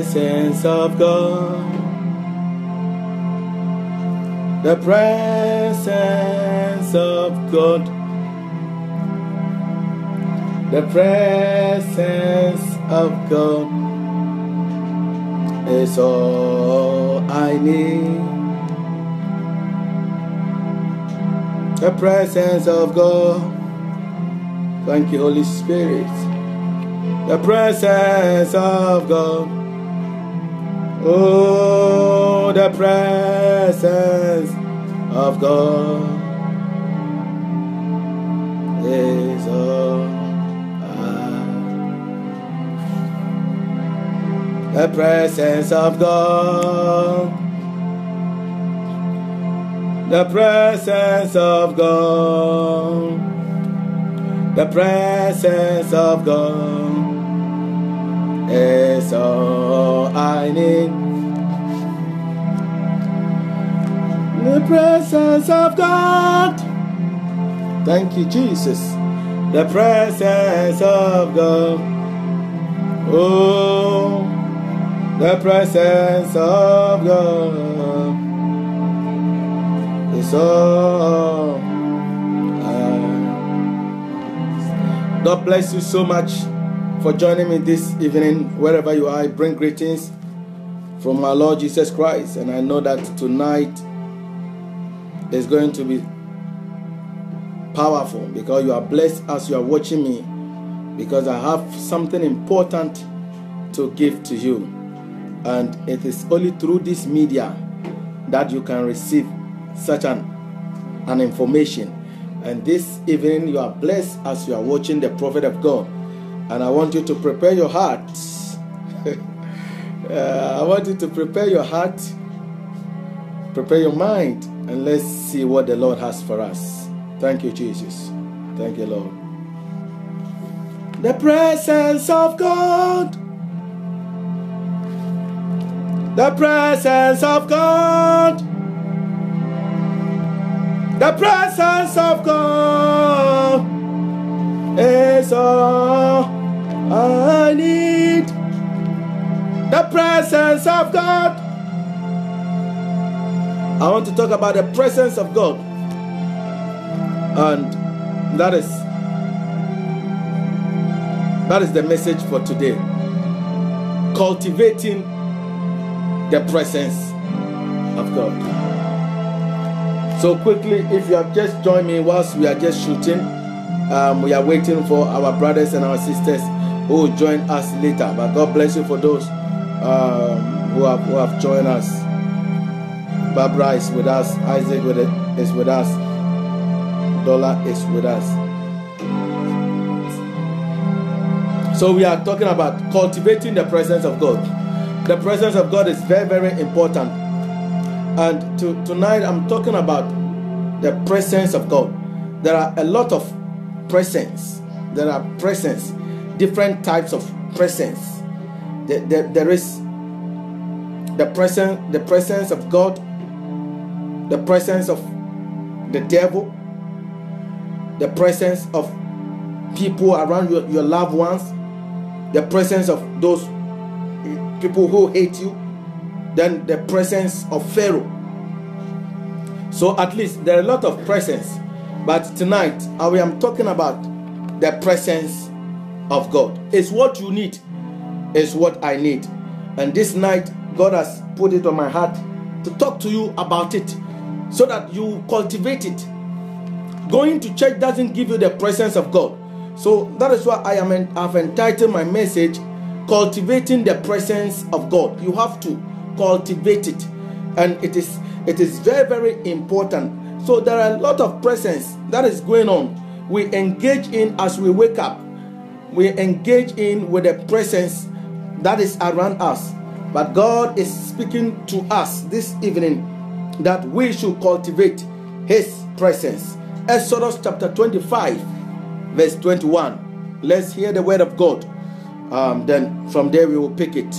presence of God. The presence of God. The presence of God is all I need. The presence of God. Thank you, Holy Spirit. The presence of God. Oh, the presence of God is all I The presence of God. The presence of God. The presence of God is all I need. The presence of God. Thank you, Jesus. The presence of God. Oh, the presence of God is all. I- God bless you so much for joining me this evening, wherever you are. I bring greetings from our Lord Jesus Christ, and I know that tonight is going to be powerful because you are blessed as you are watching me because I have something important to give to you. And it is only through this media that you can receive such an, an information. And this evening you are blessed as you are watching the prophet of God. And I want you to prepare your heart. uh, I want you to prepare your heart, prepare your mind, and let's see what the Lord has for us. Thank you, Jesus. Thank you, Lord. The presence of God. The presence of God. The presence of God is all I need. The presence of God. I want to talk about the presence of God. And that is that is the message for today. Cultivating the presence of God. So quickly, if you have just joined me whilst we are just shooting, um, we are waiting for our brothers and our sisters who join us later. But God bless you for those um, who have who have joined us. Barbara is with us. Isaac with it, is with us. Dollar is with us. So we are talking about cultivating the presence of God. The presence of God is very, very important. And to, tonight I'm talking about the presence of God. There are a lot of presence. There are presence, different types of presence. There, there, there is the presence, the presence of God, the presence of the devil, the presence of people around your, your loved ones, the presence of those eh, people who hate you, then the presence of Pharaoh. So at least there are a lot of presence. But tonight uh, I am talking about the presence of God. It's what you need, it's what I need. And this night, God has put it on my heart to talk to you about it so that you cultivate it. Going to church doesn't give you the presence of God. So that is why I am I've entitled my message cultivating the presence of God. You have to cultivate it. And it is it is very very important. So there are a lot of presence that is going on. We engage in as we wake up. We engage in with the presence that is around us. But God is speaking to us this evening that we should cultivate his presence. Exodus chapter 25 verse 21. Let's hear the word of God. Um, then from there we will pick it.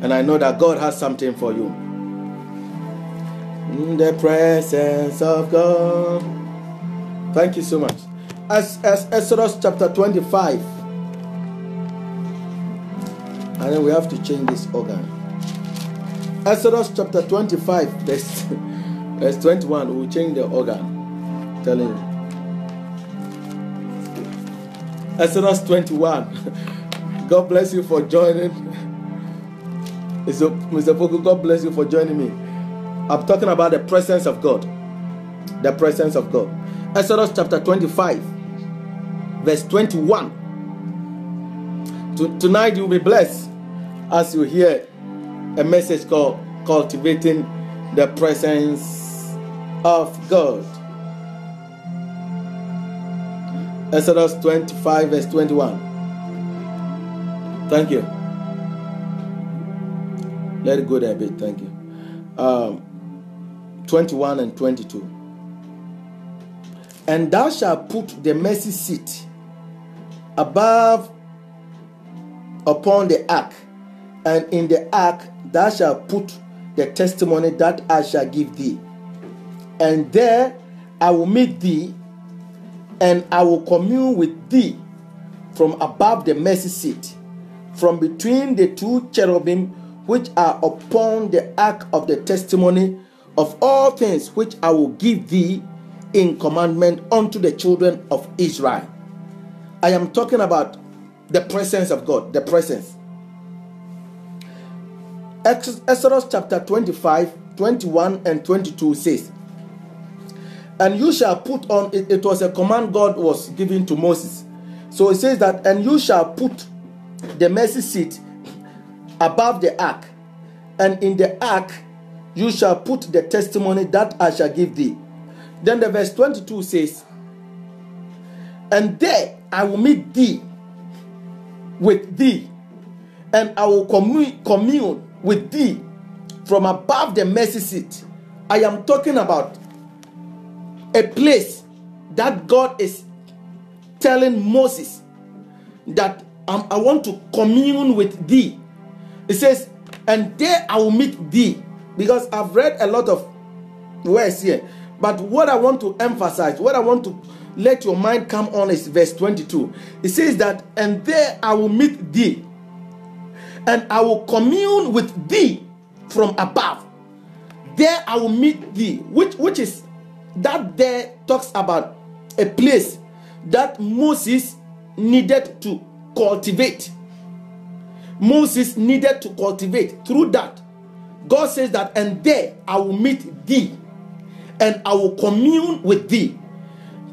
And I know that God has something for you. In the presence of God. Thank you so much. As, as Exodus chapter 25. And then we have to change this organ. Exodus chapter 25, verse, verse 21. We'll change the organ. Telling you. Exodus 21. God bless you for joining. Mr. Poku, God bless you for joining me. I'm talking about the presence of God. The presence of God. Exodus chapter 25, verse 21. Tonight you'll be blessed as you hear a message called Cultivating the Presence of God. Exodus 25, verse 21. Thank you. Let it go there a bit. Thank you. Um, 21 and 22. And thou shalt put the mercy seat above upon the ark, and in the ark thou shalt put the testimony that I shall give thee. And there I will meet thee and I will commune with thee from above the mercy seat, from between the two cherubim which are upon the ark of the testimony of all things which I will give thee in commandment unto the children of Israel. I am talking about the presence of God, the presence. Exodus chapter 25, 21, and 22 says, and you shall put on it, it was a command God was giving to Moses. So it says that, and you shall put the mercy seat above the ark, and in the ark you shall put the testimony that I shall give thee. Then the verse 22 says, And there I will meet thee with thee, and I will commune, commune with thee from above the mercy seat. I am talking about a place that God is telling Moses that um, I want to commune with thee. It says, and there I will meet thee. Because I've read a lot of words here. But what I want to emphasize, what I want to let your mind come on is verse 22. It says that, and there I will meet thee, and I will commune with thee from above. There I will meet thee, which, which is that there talks about a place that Moses needed to cultivate. Moses needed to cultivate. Through that, God says that, and there I will meet thee and I will commune with thee.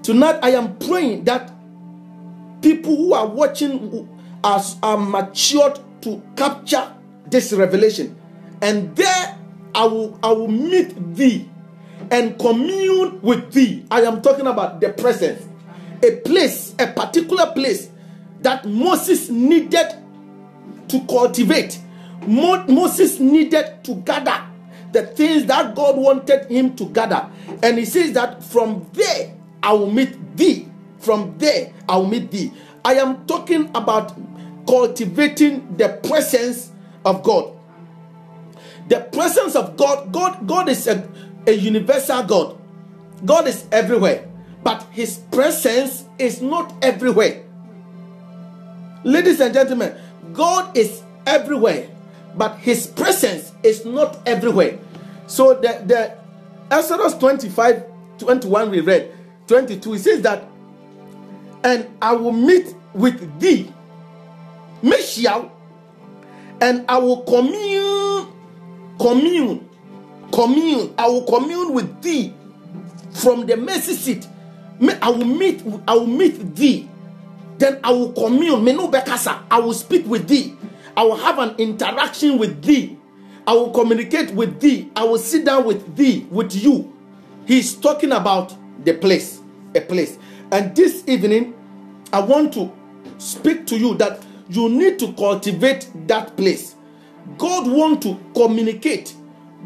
Tonight, I am praying that people who are watching are, are matured to capture this revelation, and there I will, I will meet thee and commune with thee. I am talking about the presence, a place, a particular place that Moses needed to cultivate. Mo- Moses needed to gather the things that God wanted him to gather. And he says that from there I will meet thee. From there I will meet thee. I am talking about cultivating the presence of God. The presence of God, God, God is a a universal God. God is everywhere, but his presence is not everywhere. Ladies and gentlemen, God is everywhere, but his presence is not everywhere. So the, the Exodus 25, 21 we read, 22, it says that, and I will meet with thee, Meshiel, and I will commune, commune commune. I will commune with thee from the mercy seat. I will meet. I will meet thee. Then I will commune. I will speak with thee. I will have an interaction with thee. I will communicate with thee. I will sit down with thee, with you. He's talking about the place, a place. And this evening, I want to speak to you that you need to cultivate that place. God want to communicate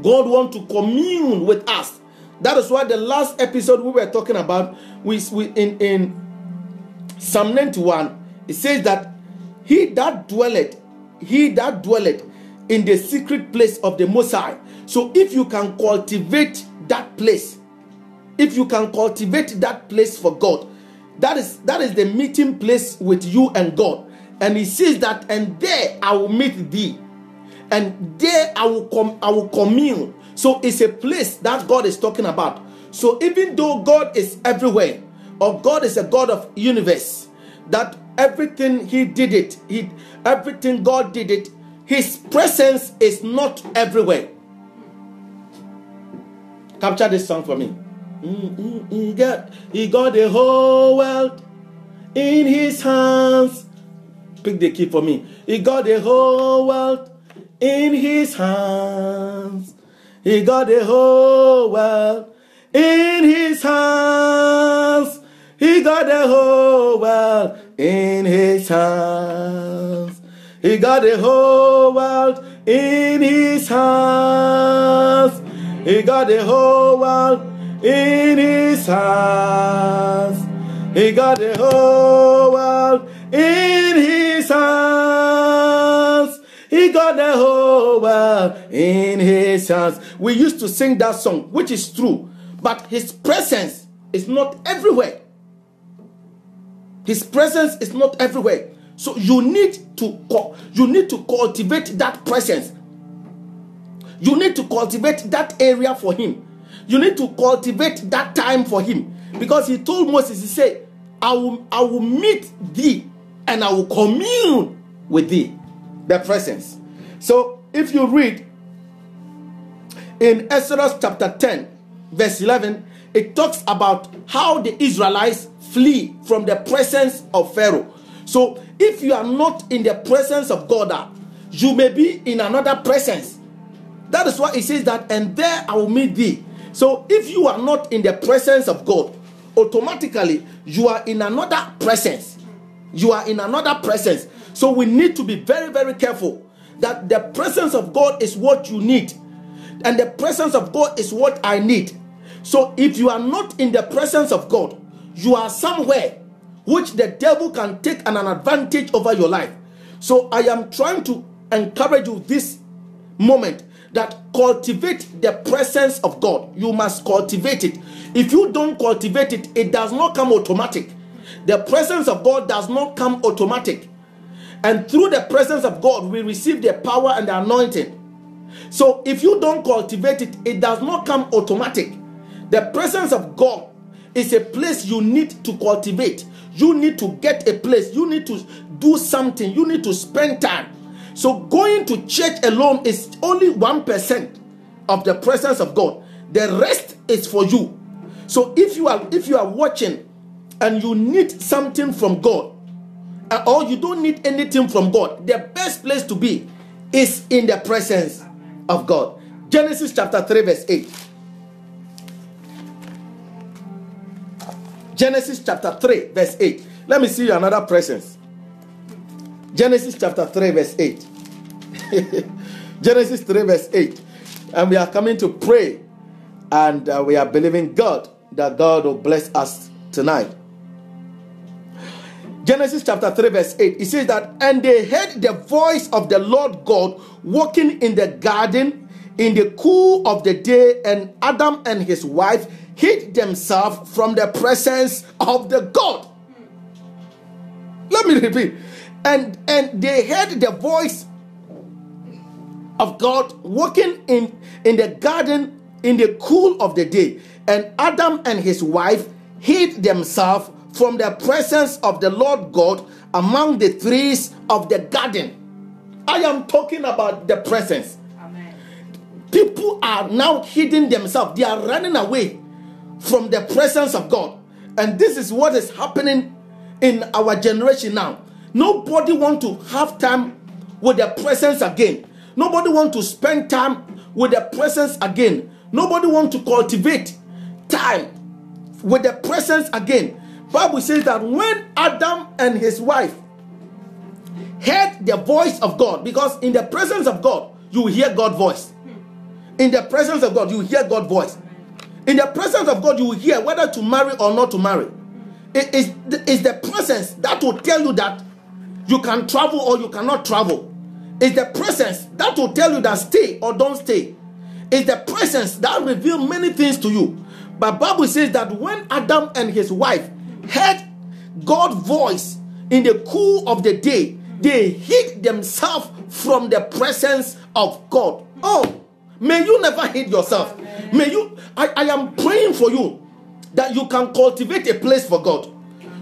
God wants to commune with us. That is why the last episode we were talking about, we, we in, in Psalm 91, it says that he that dwelleth, he that dwelleth in the secret place of the Most High. So if you can cultivate that place, if you can cultivate that place for God, that is that is the meeting place with you and God. And he says that, and there I will meet thee, and there I will come, I will commune. So it's a place that God is talking about. So even though God is everywhere, or God is a God of universe, that everything He did it, He everything God did it, His presence is not everywhere. Capture this song for me. Mm, mm, mm, he got, he got the whole world in his hands. Pick the key for me. He got the whole world in his hands. He got the whole world in his hands. He got the whole world in his hands. He got the whole world in his hands. He got the whole world in his hands. He got the whole world in his hands. He got the whole world in his hands. We used to sing that song, which is true, but his presence is not everywhere. His presence is not everywhere. So you need to you need to cultivate that presence. You need to cultivate that area for him. You need to cultivate that time for him. Because he told Moses, he said, I will, I will meet thee and I will commune with thee. The presence. So if you read in Exodus chapter 10, verse 11, it talks about how the Israelites flee from the presence of Pharaoh. So if you are not in the presence of God, ah, you may be in another presence. That is why it says that, and there I will meet thee. So if you are not in the presence of God, automatically you are in another presence. You are in another presence. So we need to be very, very careful that the presence of God is what you need, and the presence of God is what I need. So if you are not in the presence of God, you are somewhere which the devil can take an advantage over your life. So I am trying to encourage you this moment that cultivate the presence of God. You must cultivate it. If you don't cultivate it, it does not come automatic. The presence of God does not come automatic. And through the presence of God, we receive the power and the anointing. So if you don't cultivate it, it does not come automatic. The presence of God is a place you need to cultivate. You need to get a place. You need to do something. You need to spend time. So going to church alone is only 1% of the presence of God. The rest is for you. So if you are if you are watching and you need something from God uh, or you don't need anything from God, the best place to be is in the presence of God. Genesis chapter 3 verse 8. Genesis chapter 3, verse 8. Let me see you another presence. Genesis chapter 3, verse 8. Genesis 3, verse 8. And we are coming to pray. And uh, we are believing God that God will bless us tonight. Genesis chapter 3, verse 8. It says that, and they heard the voice of the Lord God walking in the garden in the cool of the day, and Adam and his wife hid themselves from the presence of the God. Let me repeat. And and they heard the voice of God walking in, in the garden in the cool of the day. And Adam and his wife hid themselves from the presence of the Lord God among the trees of the garden. I am talking about the presence. Amen. People are now hiding themselves, they are running away from the presence of God. And this is what is happening in our generation now. Nobody want to have time with the presence again. Nobody want to spend time with the presence again. Nobody want to cultivate time with the presence again. Bible says that when Adam and his wife heard the voice of God, because in the presence of God, you hear God's voice. In the presence of God, you hear God's voice. In the presence of God, you will hear whether to marry or not to marry. It is it's the presence that will tell you that you can travel or you cannot travel. It's the presence that will tell you that stay or don't stay. It's the presence that reveal many things to you. But Bible says that when Adam and his wife heard God's voice in the cool of the day, they hid themselves from the presence of God. Oh, may you never hid yourself. May you, I, I am praying for you that you can cultivate a place for God.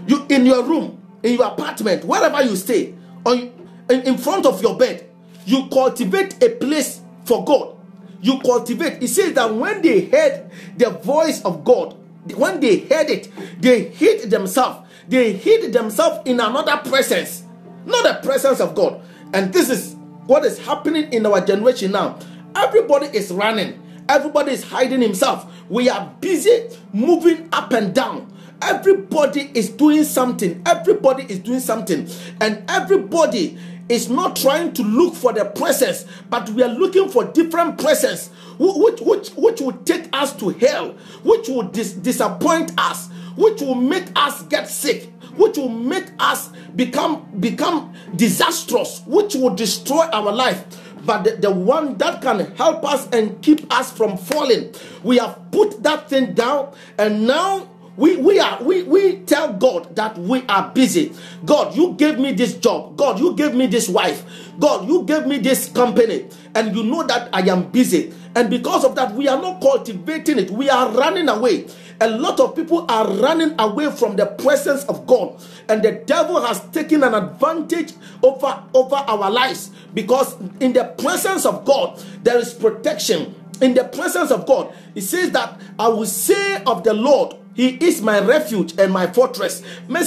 You in your room, in your apartment, wherever you stay, on in, in front of your bed, you cultivate a place for God. You cultivate. It says that when they heard the voice of God, when they heard it, they hid themselves. They hid themselves in another presence, not the presence of God. And this is what is happening in our generation now. Everybody is running, everybody is hiding himself. We are busy moving up and down. Everybody is doing something. Everybody is doing something. And everybody is not trying to look for the presence, but we are looking for different presence, which, which, which will take us to hell, which will dis- disappoint us, which will make us get sick, which will make us become become disastrous, which will destroy our life. But the, the one that can help us and keep us from falling, we have put that thing down, and now we, we are we, we tell God that we are busy. God, you gave me this job. God, you gave me this wife. God, you gave me this company. And you know that I am busy. And because of that, we are not cultivating it. We are running away. A lot of people are running away from the presence of God. And the devil has taken an advantage over, over our lives. Because in the presence of God, there is protection. In the presence of God, it says that I will say of the Lord, he is my refuge and my fortress. Under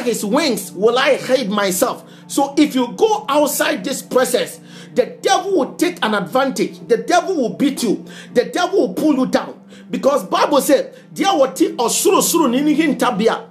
his wings will I hide myself. So if you go outside this presence, the devil will take an advantage. The devil will beat you. The devil will pull you down. Because Bible said, deɛ wɔte ɔsorosoro ne ne hintabea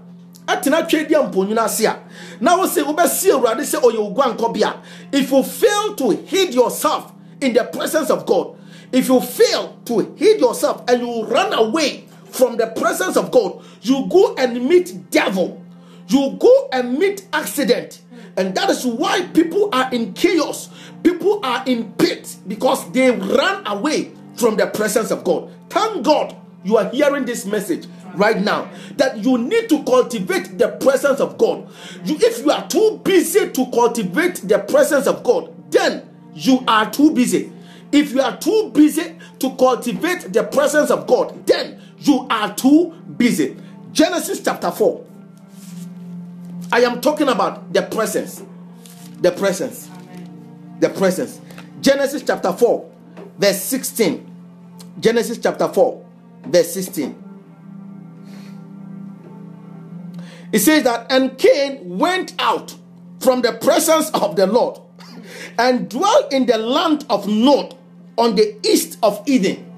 atena twɛ di mponyin ase a na wɔsɛ wobɛsi awurade sɛ ɔyɛ ogua if you fail to hid yourself in the presence of god if you fail to hid yourself and you run away from the presence of God, you go and meet devil. You go and meet accident. And that is why people are in chaos. People are in pit because they ran away from the presence of God. Thank God you are hearing this message right now that you need to cultivate the presence of God. You, if you are too busy to cultivate the presence of God, then you are too busy. If you are too busy to cultivate the presence of God, then you are too busy. Genesis chapter 4. I am talking about the presence. The presence. The presence. Genesis chapter 4, verse 16. Genesis chapter 4, verse 16. It says that, and Cain went out from the presence of the Lord and dwelt in the land of Nod on the east of Eden.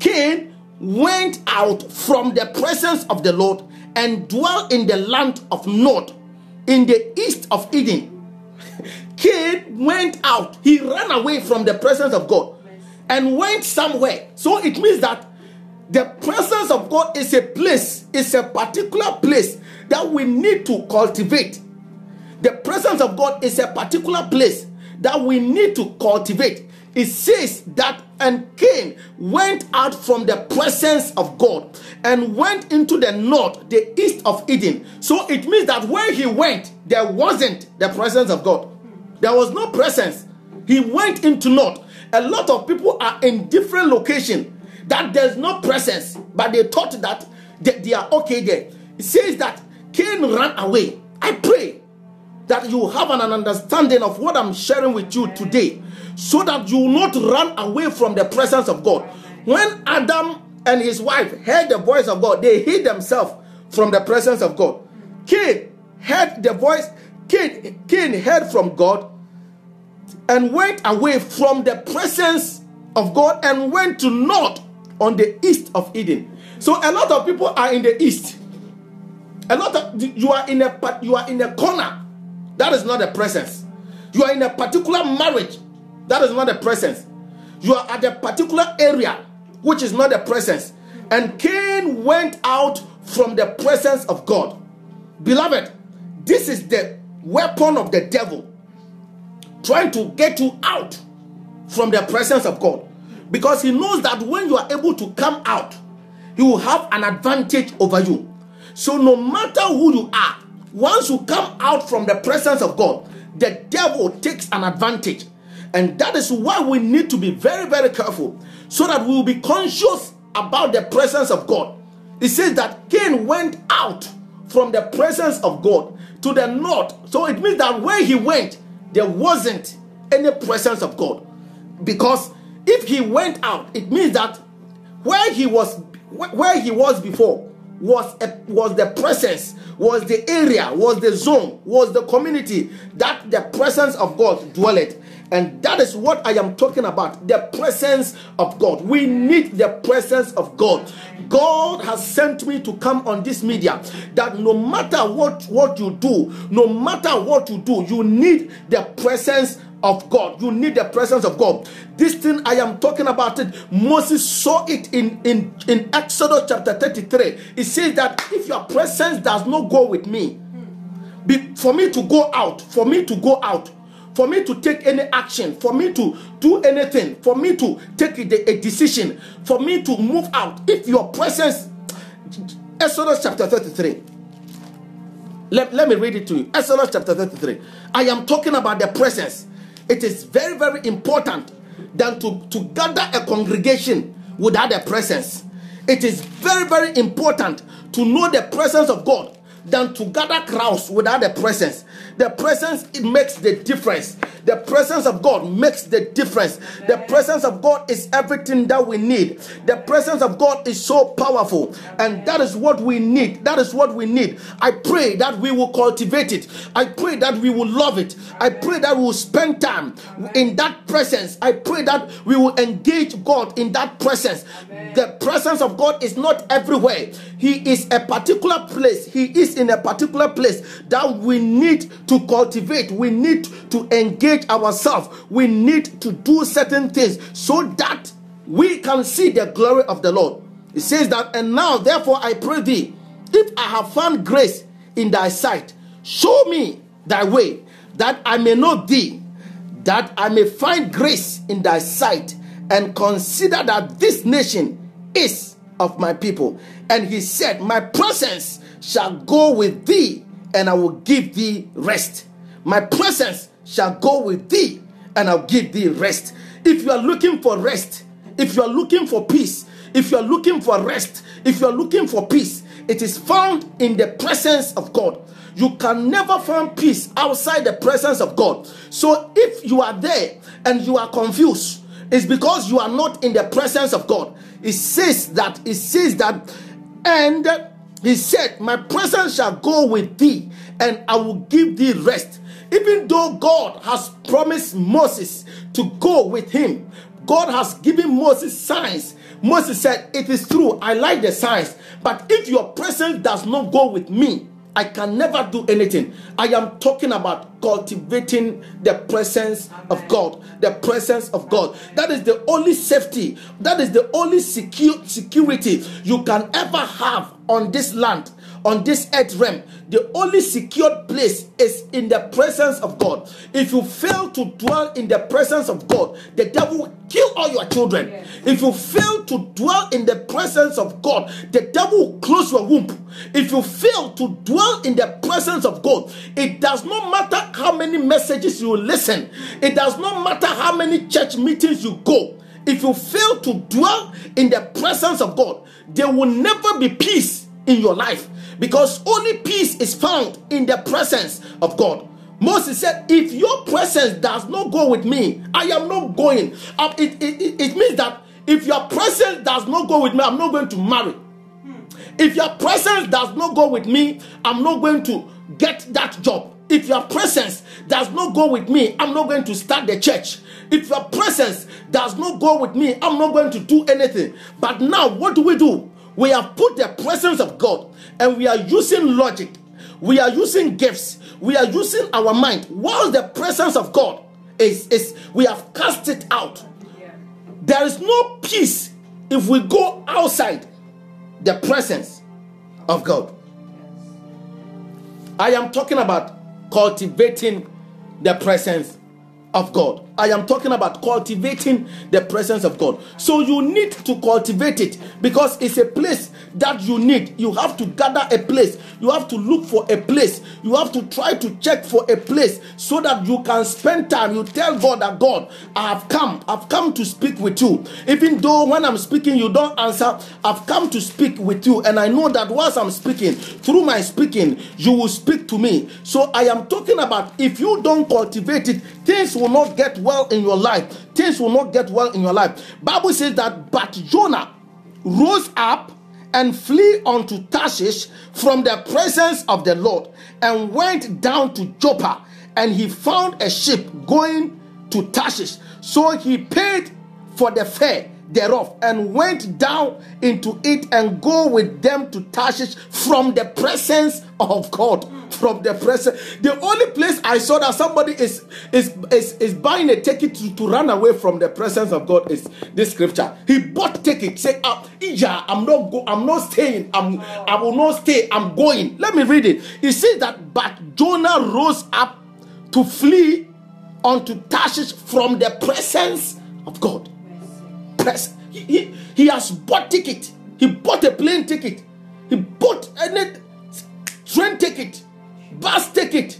Cain went out from the presence of the Lord and dwelt in the land of Nod in the east of Eden. Cain went out, he ran away from the presence of God and went somewhere. So it means that the presence of God is a place, it's a particular place that we need to cultivate. The presence of God is a particular place that we need to cultivate it says that and Cain went out from the presence of God and went into the north, the east of Eden. So it means that where he went, there wasn't the presence of God. There was no presence. He went into north. A lot of people are in different location that there's no presence, but they thought that they are okay there. It says that Cain ran away. I pray that you have an understanding of what I'm sharing with you today so that you will not run away from the presence of God. When Adam and his wife heard the voice of God, they hid themselves from the presence of God. Cain heard the voice, Cain, Cain heard from God and went away from the presence of God and went to north on the east of Eden. So a lot of people are in the east. A lot of you are in a you are in a corner. That is not a presence. You are in a particular marriage that is not a presence. You are at a particular area, which is not a presence. And Cain went out from the presence of God. Beloved, this is the weapon of the devil trying to get you out from the presence of God. Because he knows that when you are able to come out, he will have an advantage over you. So, no matter who you are, once you come out from the presence of God, the devil takes an advantage. And that is why we need to be very, very careful so that we will be conscious about the presence of God. It says that Cain went out from the presence of God to the north. So it means that where he went, there wasn't any presence of God. Because if he went out, it means that where he was where he was before was a, was the presence, was the area, was the zone, was the community that the presence of God dwelled. And that is what I am talking about the presence of God. We need the presence of God. God has sent me to come on this media that no matter what, what you do, no matter what you do, you need the presence of God. You need the presence of God. This thing I am talking about it, Moses saw it in, in, in Exodus chapter 33. It says that if your presence does not go with me, be, for me to go out, for me to go out, for me to take any action, for me to do anything, for me to take a, decision, for me to move out, if your presence, Exodus chapter 33. Let, let me read it to you. Exodus chapter 33. I am talking about the presence. It is very, very important than to, to gather a congregation without the presence. It is very, very important to know the presence of God than to gather crowds without the presence. The presence it makes the difference. The presence of God makes the difference. The presence of God is everything that we need. The presence of God is so powerful, and that is what we need. That is what we need. I pray that we will cultivate it. I pray that we will love it. I pray that we will spend time in that presence. I pray that we will engage God in that presence. The presence of God is not everywhere. He is a particular place. He is in a particular place that we need to cultivate. We need to engage ourselves. We need to do certain things so that we can see the glory of the Lord. It says that, and now, therefore, I pray thee, if I have found grace in thy sight, show me thy way, that I may know thee, that I may find grace in thy sight, and consider that this nation is of my people. And he said, My presence shall go with thee, and I will give thee rest. My presence shall go with thee, and I'll give thee rest. If you are looking for rest, if you are looking for peace, if you are looking for rest, if you are looking for peace, it is found in the presence of God. You can never find peace outside the presence of God. So if you are there and you are confused, it's because you are not in the presence of God. It says that, it says that, and he said, My presence shall go with thee, and I will give thee rest. Even though God has promised Moses to go with him, God has given Moses signs. Moses said, It is true, I like the signs, but if your presence does not go with me, I can never do anything. I am talking about cultivating the presence of God. The presence of God. That is the only safety, that is the only secure security you can ever have on this land on this earth realm, the only secured place is in the presence of God. If you fail to dwell in the presence of God, the devil will kill all your children. Yes. If you fail to dwell in the presence of God, the devil will close your womb. If you fail to dwell in the presence of God, it does not matter how many messages you listen, it does not matter how many church meetings you go. If you fail to dwell in the presence of God, there will never be peace in your life because only peace is found in the presence of God. Moses said, If your presence does not go with me, I am not going. Uh, it, it, it means that if your presence does not go with me, I'm not going to marry. If your presence does not go with me, I'm not going to get that job. If your presence does not go with me, I'm not going to start the church. If your presence does not go with me, I'm not going to do anything. But now, what do we do? We have put the presence of God and we are using logic, we are using gifts, we are using our mind. While the presence of God is, is we have cast it out. There is no peace if we go outside the presence of God. I am talking about cultivating the presence of God. I am talking about cultivating the presence of God. So you need to cultivate it because it's a place that you need. You have to gather a place. You have to look for a place. You have to try to check for a place so that you can spend time. You tell God that God, I have come. I've come to speak with you. Even though when I'm speaking, you don't answer, I've come to speak with you. And I know that whilst I'm speaking, through my speaking, you will speak to me. So I am talking about if you don't cultivate it, things will not get well in your life. Things will not get well in your life. Bible says that but Jonah rose up and flee unto Tarshish from the presence of the Lord and went down to Joppa and he found a ship going to Tarshish. So he paid for the fare thereof and went down into it and go with them to Tarshish from the presence of God. From the presence. The only place I saw that somebody is is is, is buying a ticket to, to run away from the presence of God is this scripture. He bought ticket, say, uh, yeah, I'm not go, I'm not staying, I'm I will not stay, I'm going. Let me read it. He says that but Jonah rose up to flee unto Tarshish from the presence of God press. He, he, he has bought ticket. He bought a plane ticket. He bought a train ticket, bus ticket.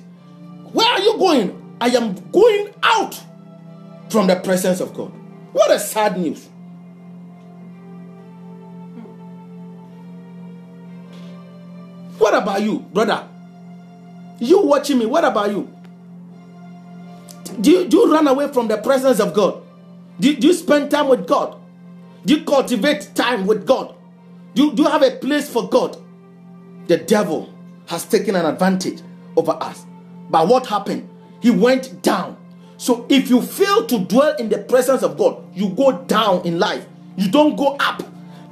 Where are you going? I am going out from the presence of God. What a sad news. What about you, brother? You watching me, what about you? Do you, do you run away from the presence of God? Do, do you spend time with God? Do you cultivate time with God? Do, do you have a place for God? The devil has taken an advantage over us. But what happened? He went down. So if you fail to dwell in the presence of God, you go down in life. You don't go up.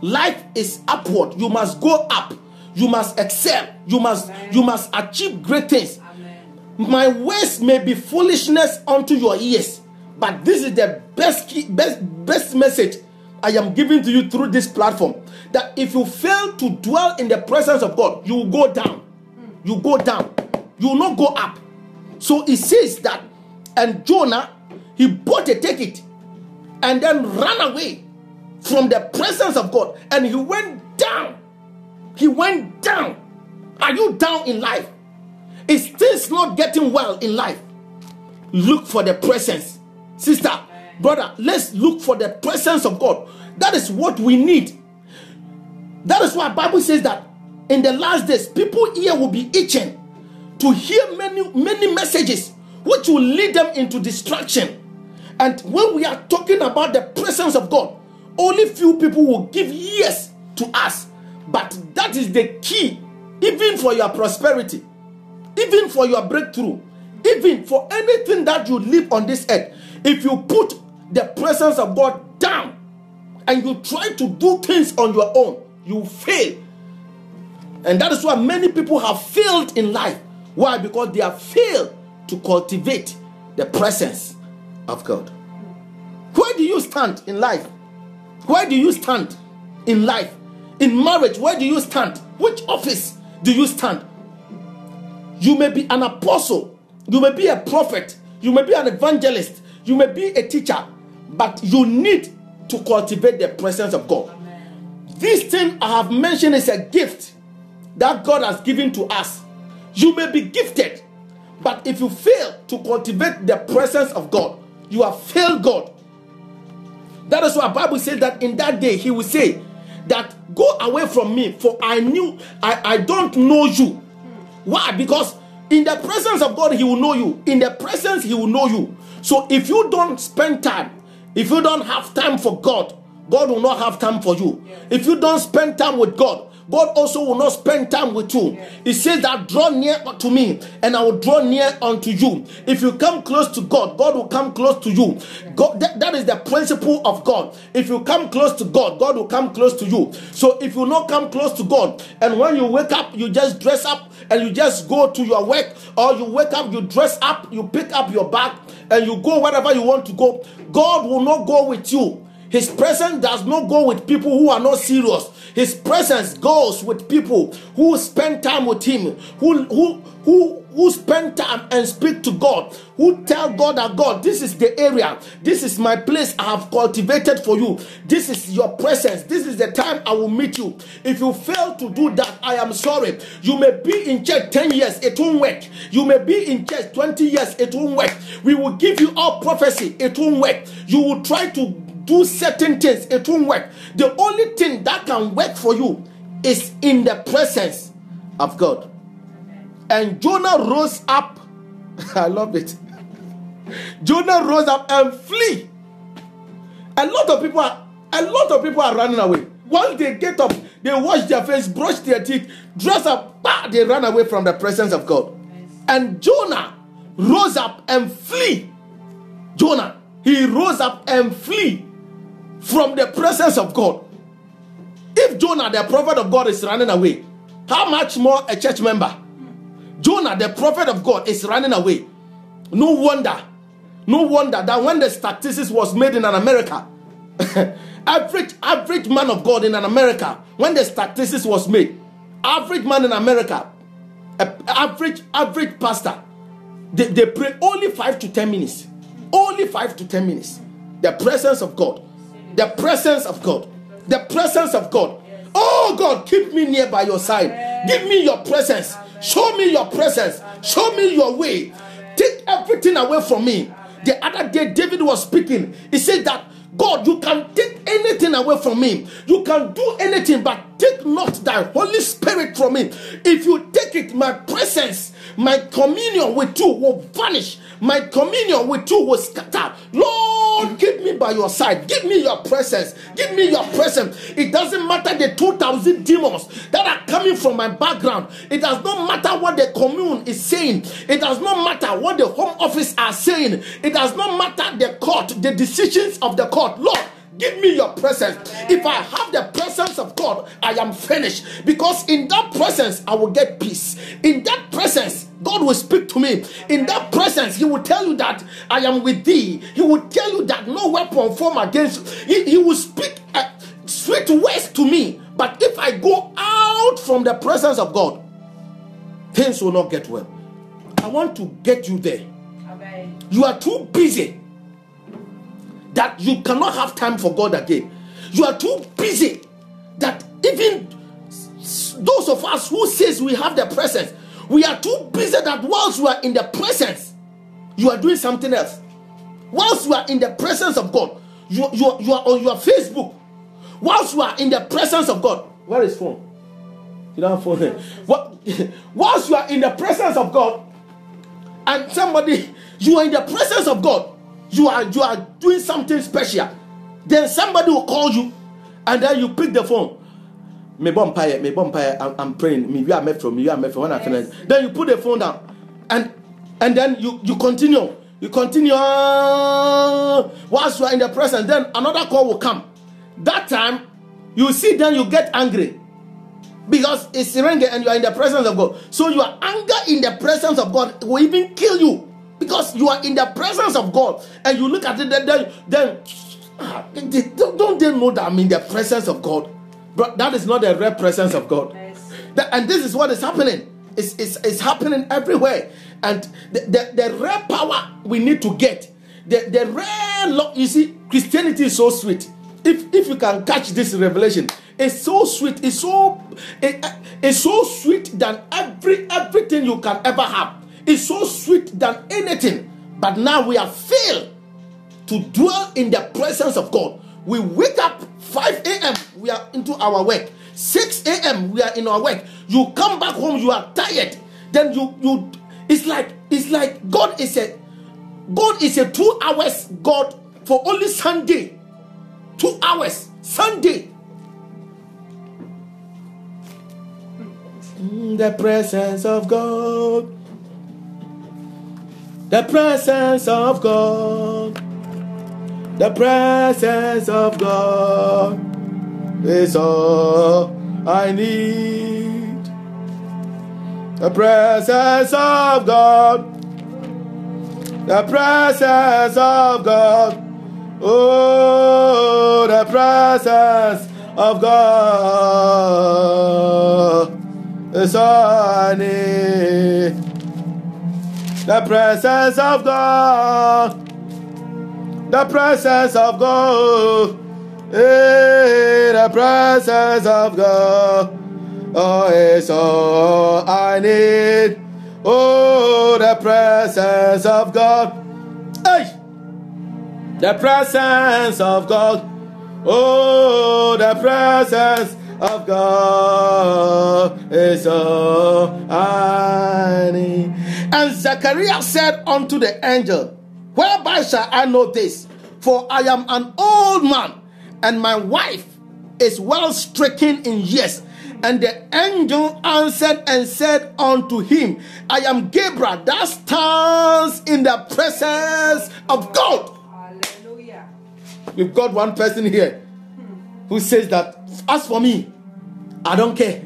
Life is upward. You must go up. You must excel. You must Amen. you must achieve great things. Amen. My words may be foolishness unto your ears, but this is the best key, best best message I am giving to you through this platform. That if you fail to dwell in the presence of God, you will go down. You go down. You will not go up. So it says that, and Jonah, he bought a ticket and then ran away from the presence of God and he went down. He went down. Are you down in life? Is things not getting well in life? Look for the presence Sister, brother, let's look for the presence of God. That is what we need. That is why Bible says that in the last days, people here will be itching to hear many, many messages which will lead them into distraction. And when we are talking about the presence of God, only few people will give yes to us. But that is the key, even for your prosperity, even for your breakthrough, even for anything that you live on this earth. If you put the presence of God down and you try to do things on your own, you fail. And that is why many people have failed in life. Why? Because they have failed to cultivate the presence of God. Where do you stand in life? Where do you stand in life? In marriage, where do you stand? Which office do you stand? You may be an apostle, you may be a prophet, you may be an evangelist, you may be a teacher, but you need to cultivate the presence of God. Amen. This thing I have mentioned is a gift that God has given to us. You may be gifted, but if you fail to cultivate the presence of God, you have failed God. That is why Bible says that in that day he will say that go away from me, for I knew I, I don't know you. Why? Because in the presence of God, He will know you. In the presence, He will know you. So if you don't spend time, if you don't have time for God, God will not have time for you. If you don't spend time with God, God also will not spend time with you. He says that draw near to me and I will draw near unto you. If you come close to God, God will come close to you. God, that, that is the principle of God. If you come close to God, God will come close to you. So if you not come close to God and when you wake up, you just dress up and you just go to your work or you wake up, you dress up, you pick up your bag and you go wherever you want to go, God will not go with you His presence does not go with people who are not serious. His presence goes with people who spend time with Him, who who who who spend time and speak to God, who tell God that God, this is the area, this is my place I have cultivated for you, this is your presence, this is the time I will meet you. If you fail to do that, I am sorry. You may be in church 10 years, it won't work. You may be in church 20 years, it won't work. We will give you all prophecy, it won't work. You will try to do certain things, it won't work. The only thing that can work for you is in the presence of God. And Jonah rose up. I love it. Jonah rose up and flee. A lot of people are a lot of people are running away. Once they get up, they wash their face, brush their teeth, dress up, bah, they run away from the presence of God. And Jonah rose up and flee. Jonah, he rose up and flee from the presence of God. If Jonah, the prophet of God, is running away, how much more a church member? Jonah, the prophet of God, is running away. No wonder, no wonder that when the statistics was made in an America, average average man of God in an America, when the statistics was made, average man in America, average average pastor, they, they pray only five to ten minutes, only five to ten minutes. The presence of God, the presence of God, the presence of God. Oh God, keep me near by your side. Give me your presence. Show me your presence. Show me your way. Take everything away from me. The other day, David was speaking. He said that God, you can take anything away from me. You can do anything, but take not thy Holy Spirit from me. If you take it, my presence, my communion with you will vanish. My communion with you will scatter. Lord, give me by your side. Give me your presence. Give me your presence. It doesn't matter the 2,000 demons that are coming from my background. It does not matter what the commune is saying. It does not matter what the home office are saying. It does not matter the court, the decisions of the court. Lord, Give me your presence. If I have the presence of God, I am finished. Because in that presence, I will get peace. In that presence, God will speak to me. In that presence, He will tell you that I am with thee. He will tell you that no weapon form against you. He, he will speak uh, sweet words to me. But if I go out from the presence of God, things will not get well. I want to get you there. You are too busy that you cannot have time for God again. You are too busy that even those of us who says we have the presence, we are too busy that whilst you are in the presence, you are doing something else. Whilst you are in the presence of God, you, you, you are on your Facebook. Whilst you are in the presence of God, where is phone? You don't have phone. What? Whilst you are in the presence of God, and somebody, you are in the presence of God, you are you are doing something special. Then somebody will call you and then you pick the phone. Me bumpire me bumpire I'm, I'm praying. Me you are met from me you are met from when I finish then you put the phone down and and then you you continue. You continue. Whilst you are in the presence then another call will come. That time you see then you get angry. Because it's ringing and you are in the presence of God. So your anger in the presence of God will even kill you because you are in the presence of God and you look at it, then, then, ah, don't they know that I'm in the presence of God? But that is not the real presence of God. and this is what is happening. It's, it's, it's happening everywhere. And the, the, the rare power we need to get, the, the rare, lo- you see, Christianity is so sweet. If, if you can catch this revelation, it's so sweet. It's so, it, it's so sweet than every everything you can ever have is so sweet than anything. But now we have failed to dwell in the presence of God. We wake up 5 a.m., we are into our work. 6 a.m., we are in our work. You come back home, you are tired. Then you you it's like it's like God is a God is a two hours God for only Sunday. Two hours Sunday. In the presence of God. The presence of God. The presence of God is all I need. The presence of God. The presence of God Oh, the presence of God is all I need. The presence of God. The presence of God. Hey, the presence of God. Oh, it's all I need. Oh, the presence of God. Hey! The presence of God. Oh, the presence of God is all I need. And Zechariah said unto the angel, Whereby shall I know this? For I am an old man, and my wife is well stricken in years. And the angel answered and said unto him, I am Gabriel that stands in the presence of God. Hallelujah. We've got one person here who says that, as for me, I don't care.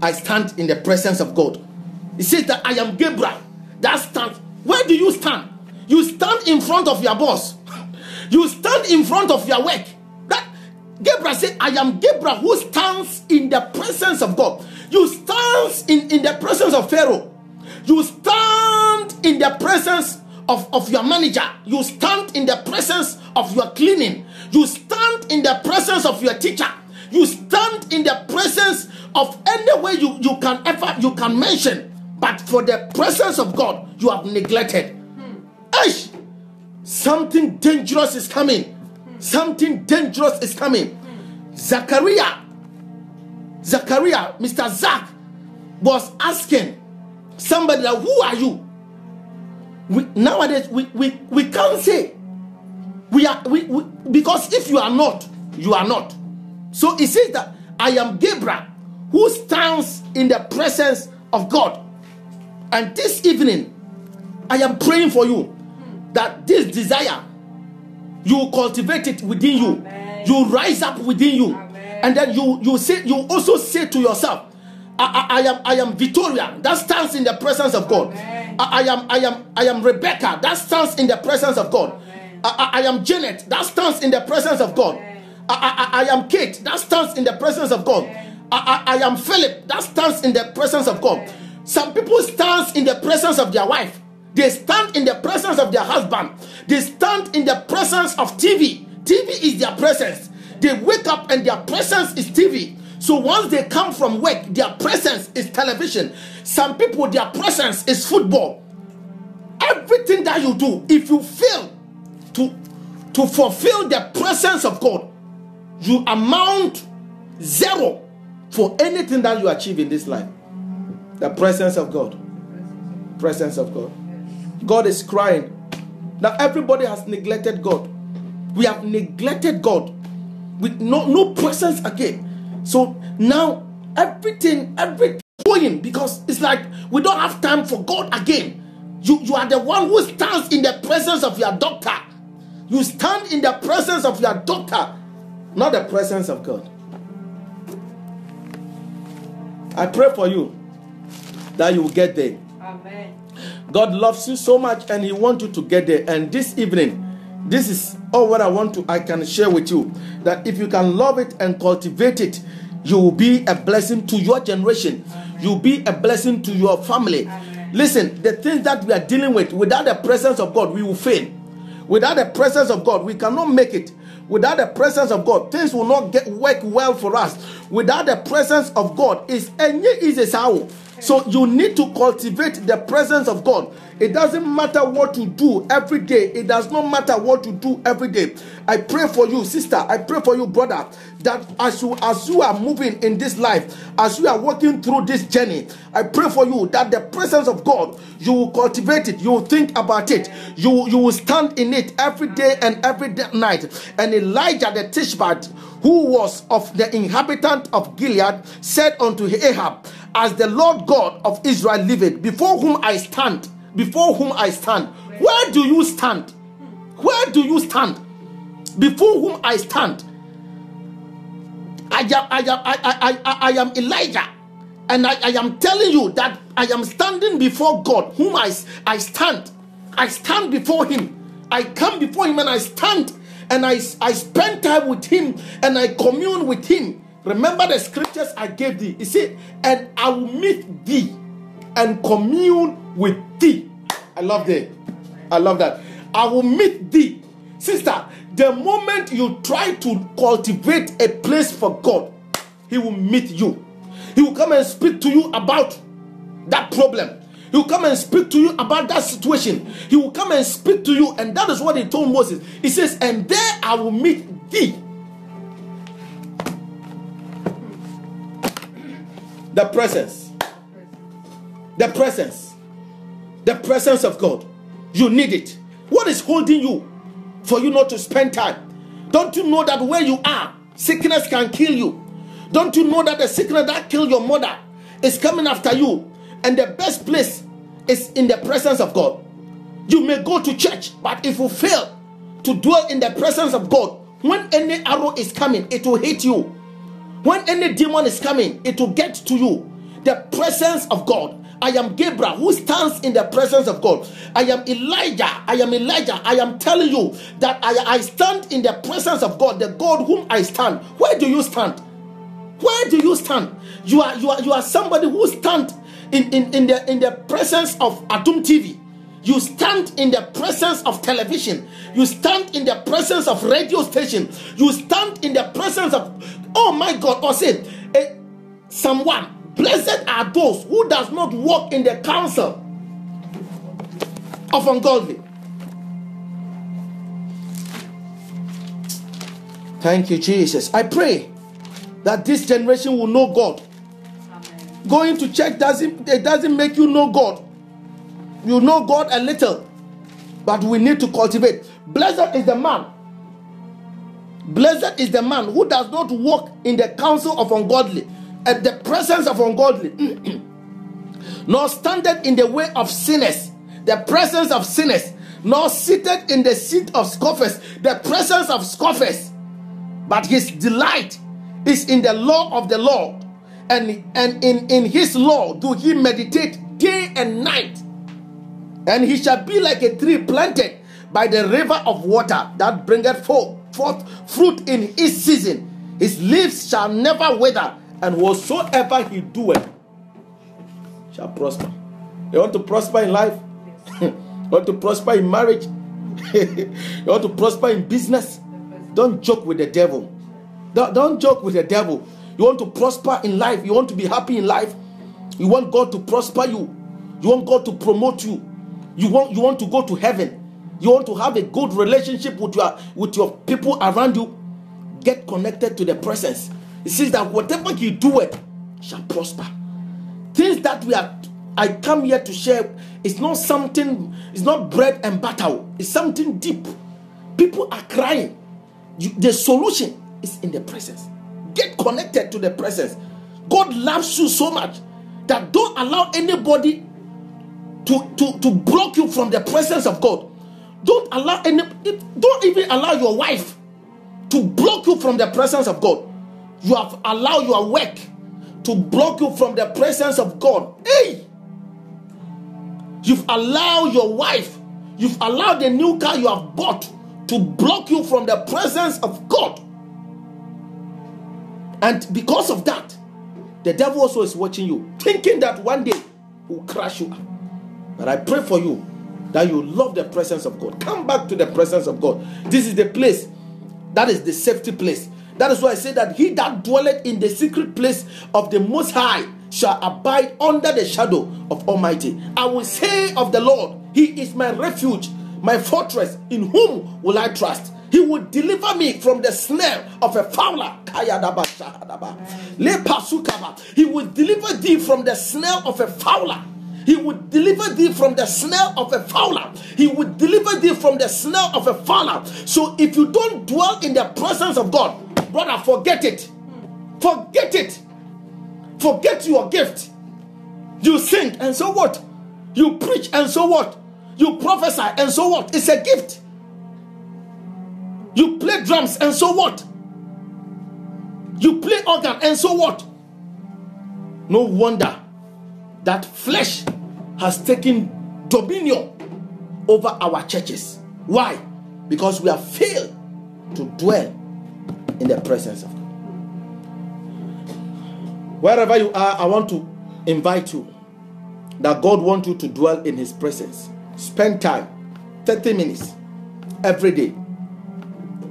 I stand in the presence of God. He says that I am Gabriel that stands. Where do you stand? You stand in front of your boss. You stand in front of your work. That Gabriel said, I am Gabriel who stands in the presence of God. You stand in, in the presence of Pharaoh. You stand in the presence of, of your manager. You stand in the presence of your cleaning. You stand in the presence of your teacher. You stand in the presence of any way you, you can ever you can mention. But for the presence of God, you have neglected. Hmm. Something dangerous is coming. Something dangerous is coming. Zachariah, Zachariah, Mr. Zach was asking somebody like, Who are you? We, nowadays, we, we, we can't say. We are we, we because if you are not, you are not. So it says that I am Gabriel who stands in the presence of God. And this evening, I am praying for you that this desire you cultivate it within you Amen. you rise up within you Amen. and then you you say you also say to yourself I, I, I, am I am Victoria that stands in the presence of God I, I, am I am I am Rebecca that stands in the presence of God I, I, am Janet that stands in the presence of God I, I, I am Kate that stands in the presence of God I, I, I am Philip that stands in the presence of God some people stands in the presence of their wife they stand in the presence of their husband. They stand in the presence of TV. TV is their presence. They wake up and their presence is TV. So once they come from work, their presence is television. Some people, their presence is football. Everything that you do, if you fail to fulfill the presence of God, you amount zero for anything that you achieve in this life. The presence of God. Presence of God. God is crying. Now everybody has neglected God. We have neglected God with no, no presence again. So now everything, everything because it's like we don't have time for God again. You, you are the one who stands in the presence of your doctor. You stand in the presence of your doctor, not the presence of God. I pray for you that you will get there. Amen. God loves you so much and He wants you to get there. And this evening, this is all what I want to I can share with you. That if you can love it and cultivate it, you will be a blessing to your generation. You'll be a blessing to your family. Amen. Listen, the things that we are dealing with, without the presence of God, we will fail. Without the presence of God, we cannot make it. Without the presence of God, things will not get work well for us. Without the presence of God, it's any easy sao. So you need to cultivate the presence of God. It doesn't matter what you do every day. It does not matter what you do every day. I pray for you, sister. I pray for you, brother, that as you as you are moving in this life, as you are walking through this journey, I pray for you that the presence of God, you will cultivate it, you will think about it, you, you will stand in it every day and every day, night. And Elijah the Tishbite, who was of the inhabitant of Gilead, said unto Ahab, As the Lord God of Israel liveth, before whom I stand, before whom I stand. Where do you stand? Where do you stand? Before whom I stand. I am, I am, I, I, I, I am Elijah. And I, I am telling you that I am standing before God, whom I, I stand. I stand before Him. I come before Him and I stand and I, I spend time with him and I commune with him, remember the scriptures I gave thee. He said, and I will meet thee and commune with thee. I love that. I love that. I will meet thee. Sister, the moment you try to cultivate a place for God, He will meet you. He will come and speak to you about that problem. He will come and speak to you about that situation. He will come and speak to you, and that is what he told Moses. He says, And there I will meet thee. The presence. The presence. The presence of God. You need it. What is holding you for you not to spend time? Don't you know that where you are, sickness can kill you? Don't you know that the sickness that killed your mother is coming after you? And the best place is in the presence of God. You may go to church, but if you fail to dwell in the presence of God, when any arrow is coming, it will hit you. When any demon is coming, it will get to you. The presence of God. I am Gabriel who stands in the presence of God. I am Elijah. I am Elijah. I am telling you that I, I stand in the presence of God, the God whom I stand. Where do you stand? Where do you stand? You are you are you are somebody who stand in, in, in the in the presence of Adom TV. You stand in the presence of television. You stand in the presence of radio station. You stand in the presence of oh my God, or say eh, someone. Blessed are those who does not walk in the counsel of ungodly. Thank you, Jesus. I pray that this generation will know God Going to church doesn't it doesn't make you know God. You know God a little, but we need to cultivate. Blessed is the man. Blessed is the man who does not walk in the counsel of ungodly, at the presence of ungodly, nor standeth in the way of sinners, the presence of sinners, nor seated in the seat of scoffers, the presence of scoffers. But his delight is in the law of the Lord and, and in, in his law do he meditate day and night. And he shall be like a tree planted by the river of water that bringeth forth, forth fruit in its season. His leaves shall never wither, and whatsoever he doeth shall prosper. You want to prosper in life? you want to prosper in marriage? you want to prosper in business? Don't joke with the devil. Don't, don't joke with the devil. You want to prosper in life. You want to be happy in life. You want God to prosper you. You want God to promote you. You want you want to go to heaven. You want to have a good relationship with your with your people around you. Get connected to the presence. It says that whatever you do it shall prosper. Things that we are I come here to share it's not something, it's not bread and butter, it's something deep. People are crying. You, the solution is in the presence. Get connected to the presence. God loves you so much that don't allow anybody to, to, to block you from the presence of God. Don't allow any don't even allow your wife to block you from the presence of God. You have allowed your work to block you from the presence of God. Hey! You've allowed your wife, you've allowed the new car you have bought to block you from the presence of God. And because of that, the devil also is watching you, thinking that one day will crush you But I pray for you that you love the presence of God. Come back to the presence of God. This is the place that is the safety place. That is why I say that he that dwelleth in the secret place of the Most High shall abide under the shadow of Almighty. I will say of the Lord, He is my refuge, my fortress, in whom will I trust? He will deliver me from the snare of a fowler. He will deliver thee from the snare of a fowler. He would deliver thee from the snare of a fowler. He would deliver thee from the snare of a fowler. So if you don't dwell in the presence of God, brother, forget it. Forget it. Forget your gift. You sing, and so what? You preach, and so what? You prophesy, and so what? It's a gift. You play drums, and so what? You play organ, and so what? No wonder that flesh has taken dominion over our churches. Why? Because we have failed to dwell in the presence of God. Wherever you are, I want to invite you that God wants you to dwell in His presence. Spend time, 30 minutes every day,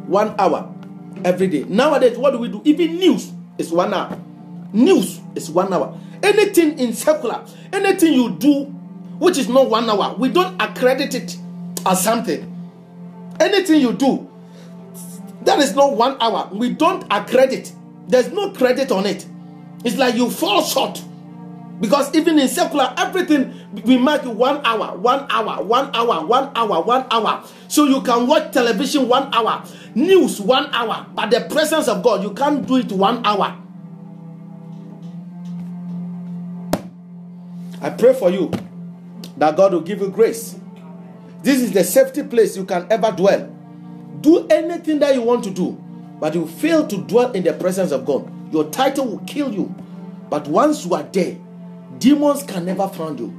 one hour every day. Nowadays, what do we do? Even news is one hour. News is one hour. Anything in secular, anything you do which is not one hour, we don't accredit it as something. Anything you do that is not one hour, we don't accredit. There's no credit on it. It's like you fall short. Because even in secular, everything we mark one hour, one hour, one hour, one hour, one hour. So you can watch television one hour, news one hour, but the presence of God, you can't do it one hour. I pray for you that God will give you grace. This is the safety place you can ever dwell. Do anything that you want to do, but you fail to dwell in the presence of God. Your title will kill you. But once you are there, demons can never find you.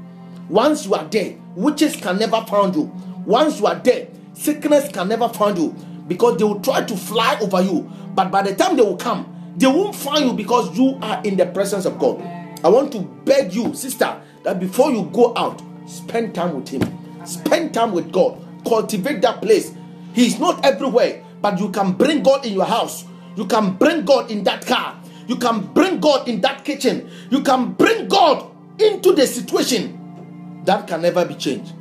Once you are there, witches can never find you. Once you are there, sickness can never find you because they will try to fly over you. But by the time they will come, they won't find you because you are in the presence of God. I want to beg you, sister, that before you go out, spend time with Him. Spend time with God. Cultivate that place. He is not everywhere, but you can bring God in your house. You can bring God in that car. You can bring God in that kitchen. You can bring God into the situation that can never be changed.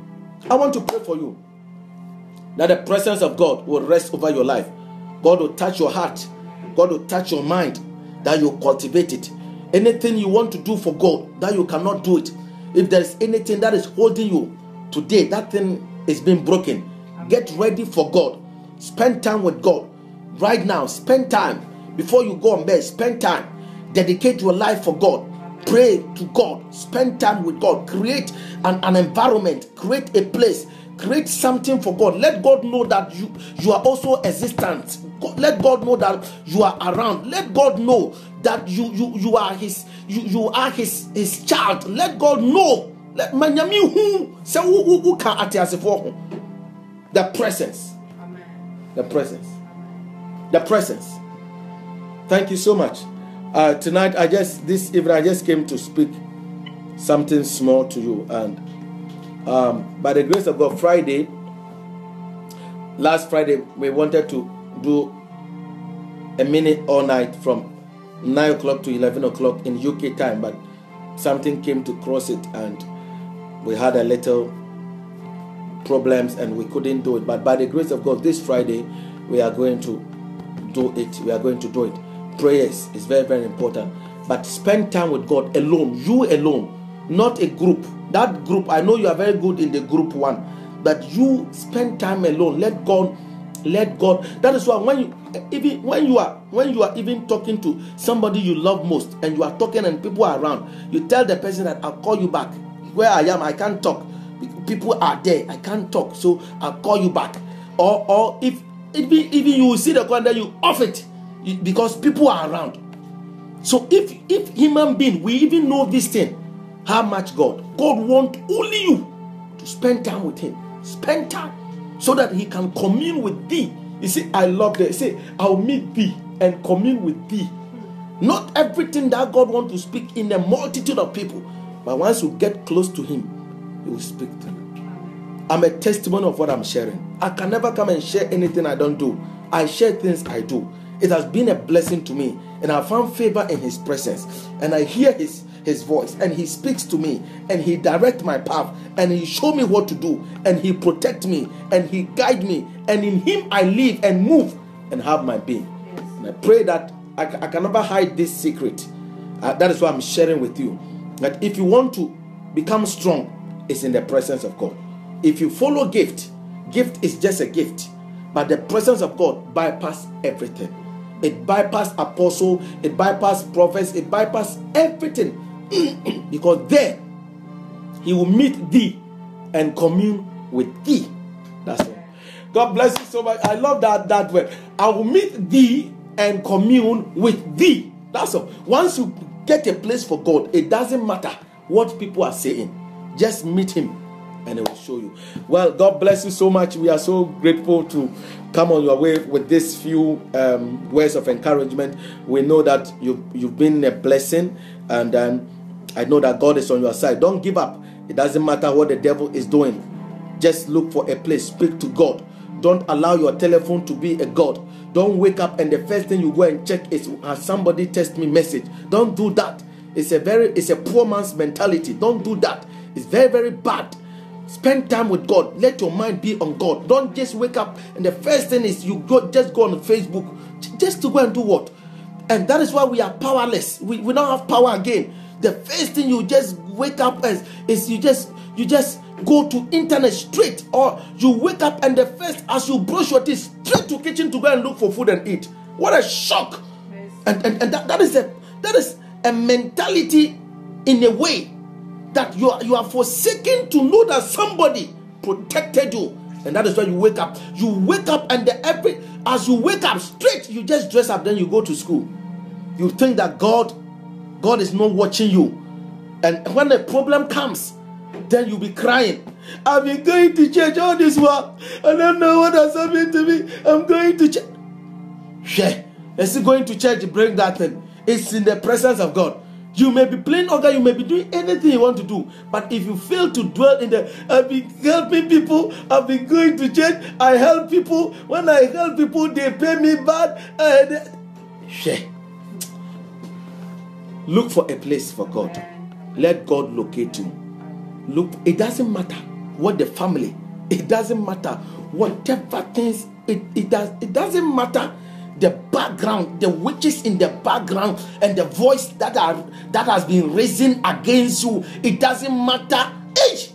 I want to pray for you that the presence of God will rest over your life. God will touch your heart. God will touch your mind that you cultivate it. Anything you want to do for God that you cannot do it. If there's anything that is holding you today, that thing is being broken. Get ready for God. Spend time with God. Right now, spend time before you go on bed, spend time. Dedicate your life for God. Pray to God. Spend time with God. Create an, an environment. Create a place. Create something for God. Let God know that you, you are also existent. Let God know that you are around. Let God know that you you, you are his you, you are his his child. Let God know. Let manyami who say who who can atiasefo the presence. The presence. The presence. Thank you so much. Uh, tonight, I just this evening I just came to speak something small to you, and um, by the grace of God, Friday, last Friday, we wanted to do a minute all night from nine o'clock to eleven o'clock in UK time, but something came to cross it, and we had a little problems, and we couldn't do it. But by the grace of God, this Friday, we are going to do it. We are going to do it prayers is very, very important. But spend time with God alone, you alone, not a group. That group, I know you are very good in the group one, but you spend time alone. Let God, let God. That is why when you even when you are when you are even talking to somebody you love most and you are talking and people are around, you tell the person that I'll call you back. Where I am, I can't talk. People are there, I can't talk, so I'll call you back. Or or if even even you see the call, then you off it because people are around. So if if human being we even know this thing, how much God God want only you to spend time with Him, spend time so that He can commune with thee. You see, I love that. Say, I'll meet thee and commune with thee. Not everything that God want to speak in a multitude of people, but once you get close to Him, He will speak to you. I'm a testimony of what I'm sharing. I can never come and share anything I don't do. I share things I do. It has been a blessing to me, and I found favor in His presence. And I hear His His voice, and He speaks to me, and He direct my path, and He show me what to do, and He protect me, and He guide me, and in Him I live and move and have my being. Yes. And I pray that I, I, can never hide this secret. Uh, that is why I'm sharing with you. That if you want to become strong, it's in the presence of God. If you follow gift, gift is just a gift, but the presence of God bypass everything. It bypass apostle, it bypass prophets, it bypass everything. because there he will meet thee and commune with thee. That's all. God bless you so much. I love that that word. I will meet thee and commune with thee. That's all. Once you get a place for God, it doesn't matter what people are saying. Just meet him and it will show you. Well, God bless you so much. We are so grateful to come on your way with this few um, words of encouragement. We know that you you've been a blessing, and um, I know that God is on your side. Don't give up. It doesn't matter what the devil is doing. Just look for a place. Speak to God. Don't allow your telephone to be a God. Don't wake up and the first thing you go and check is has somebody text me message. Don't do that. It's a very it's a poor man's mentality. Don't do that. It's very very bad. Spend time with God. Let your mind be on God. Don't just wake up and the first thing is you go just go on Facebook just to go and do what? And that is why we are powerless. We, we don't have power again. The first thing you just wake up as is you just you just go to internet straight or you wake up and the first as you brush your teeth straight to kitchen to go and look for food and eat. What a shock! Yes. and, and and that, that is a that is a mentality in a way that you are you are forsaken to know that somebody protected you. And that is why you wake up. You wake up and the every as you wake up straight you just dress up then you go to school. You think that god god is not watching you and when a problem comes then you'll be crying. I've been going to church all this while. I don't know what has happened to me. I'm going to church. Yeah. Is it going to church bring that thing? It's in the presence of God. You may be playing organ, you may be doing anything you want to do, but if you fail to dwell in the, I've been helping people, I've been going to church, I help people. When I help people, they pay me bad. And yeah. Look for a place for God. Let God locate you. Look, it doesn't matter what the family, it doesn't matter whatever things, it, it does it doesn't matter the background, the witches in the background, and the voice that are that has been raising against you. It doesn't matter. Age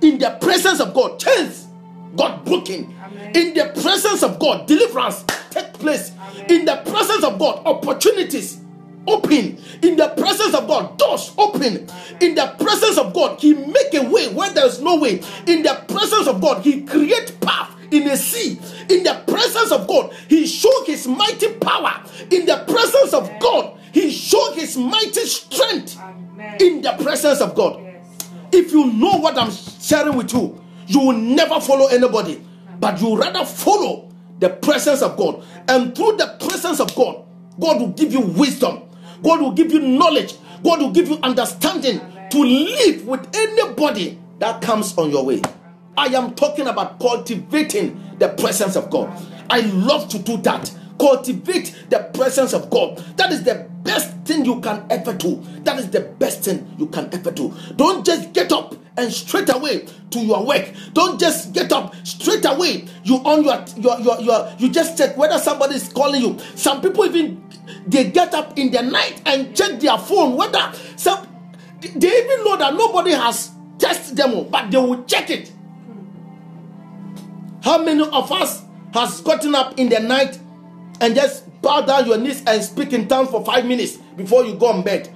in the presence of God, chains God broken. Amen. In the presence of God, deliverance take place. Amen. In the presence of God, opportunities open in the presence of God. Doors open in the presence of God. He make a way where there is no way. In the presence of God, He create path in the sea. In the presence of God, He show His mighty power. In the presence of God, He show His mighty strength. In the presence of God. If you know what I'm sharing with you, you will never follow anybody, but you rather follow the presence of God. And through the presence of God, God will give you wisdom. God will give you knowledge. God will give you understanding to live with anybody that comes on your way. I am talking about cultivating the presence of God. I love to do that. Cultivate the presence of God. That is the best thing you can ever do. That is the best thing you can ever do. Don't just get up and straight away to your work. Don't just get up straight away. You on your your your, your you just check whether somebody is calling you. Some people even they get up in the night and check their phone whether some they even know that nobody has tested them, but they will check it. How many of us has gotten up in the night and just bow down your knees and speak in tongues for five minutes before you go on bed?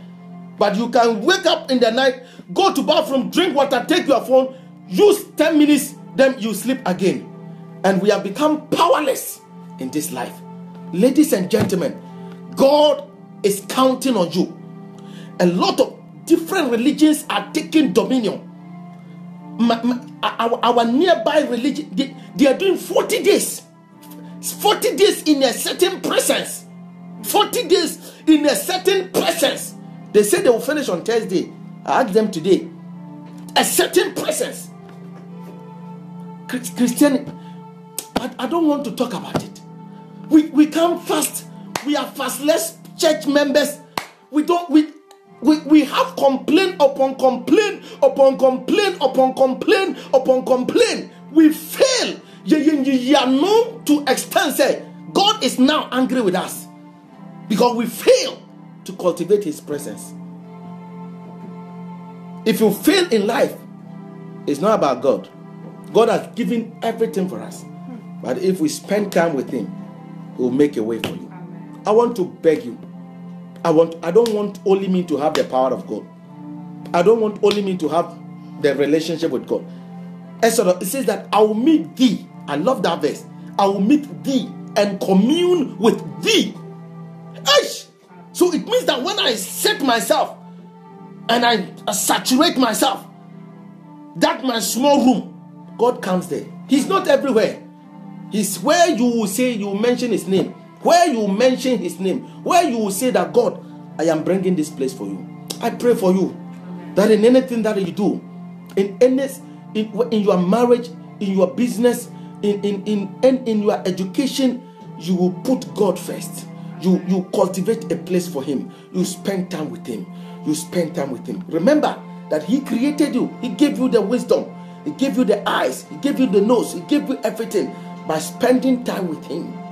But you can wake up in the night, go to bathroom, drink water, take your phone, use 10 minutes, then you sleep again. And we have become powerless in this life. Ladies and gentlemen, God is counting on you. A lot of different religions are taking dominion. My, my, our, our nearby religion, they, they are doing 40 days. 40 days in a certain presence. 40 days in a certain presence. They say they will finish on Thursday. I asked them today. A certain presence. Christian, I, I don't want to talk about it. We, we come fast we are fastless church members. We don't we we, we have complaint upon complaint upon complaint upon complaint upon complaint. We fail. You are known to extent say God is now angry with us because we fail to cultivate his presence. If you fail in life, it's not about God. God has given everything for us. But if we spend time with him, he will make a way for you. I want to beg you. I want I don't want only me to have the power of God. I don't want only me to have the relationship with God. It says that I will meet thee. I love that verse. I will meet thee and commune with thee. Eish! So it means that when I set myself and I saturate myself that my small room, God comes there. He's not everywhere. He's where you will say, you mention his name. Where you mention his name. Where you will say that God, I am bringing this place for you. I pray for you that in anything that you do, in any in, in your marriage, in your business, in, in, in, in, in your education, you will put God first. You, you cultivate a place for Him. You spend time with Him. You spend time with Him. Remember that He created you, He gave you the wisdom, He gave you the eyes, He gave you the nose, He gave you everything. By spending time with Him